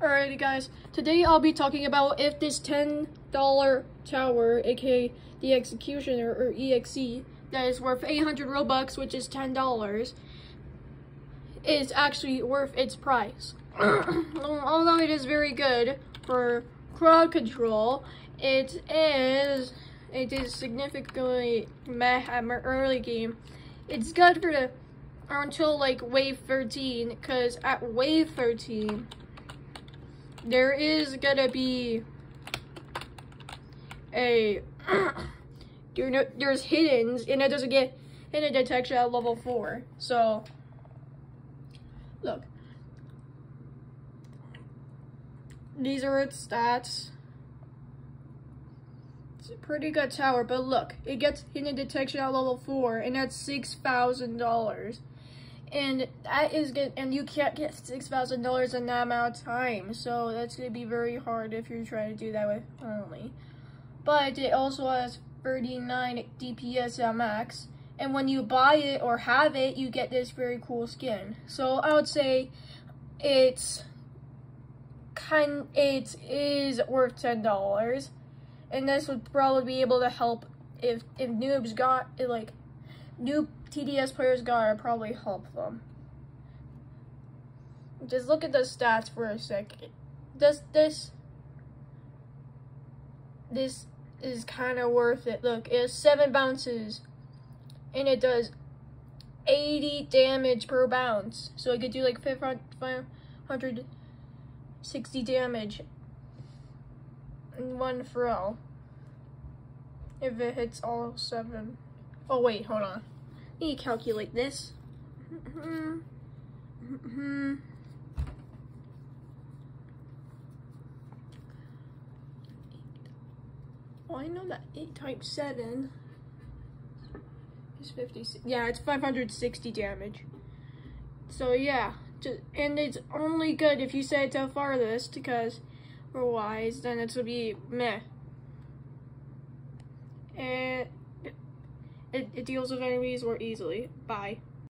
Alrighty guys, today I'll be talking about if this $10 tower, aka the Executioner or EXE, that is worth 800 Robux, which is $10, is actually worth its price. Although it is very good for crowd control, it is it is significantly meh at my early game. It's good for the until like wave 13, because at wave 13 there is gonna be a there no, there's hiddens and it doesn't get hidden detection at level four. So look. These are its stats. It's a pretty good tower, but look, it gets hidden detection at level four, and that's six thousand dollars and that is good and you can't get six thousand dollars in that amount of time so that's to be very hard if you're trying to do that with only. But it also has 39 dps at max and when you buy it or have it you get this very cool skin. So i would say it's kind it is worth ten dollars and this would probably be able to help if if noobs got it like new TDS players gotta probably help them. Just look at the stats for a second. Does this this is kind of worth it. Look, it has seven bounces, and it does 80 damage per bounce. So it could do like 560 damage in one throw if it hits all seven. Oh wait, hold on. Let me calculate this. Oh, I know that 8 times 7 is 56. Yeah, it's 560 damage. So yeah, just, and it's only good if you say it to farthest because otherwise then it will be meh. And it, it deals with enemies more easily. Bye.